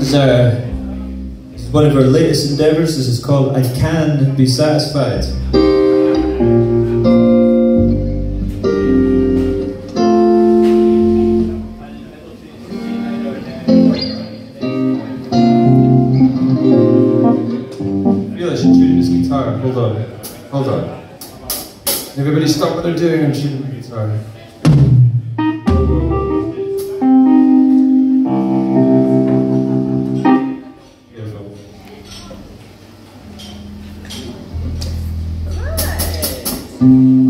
is our is one of our latest endeavours. This is called I Can Be Satisfied. Hold on. Hold on. Everybody stop what they're doing and tune the guitar. Mm-hmm.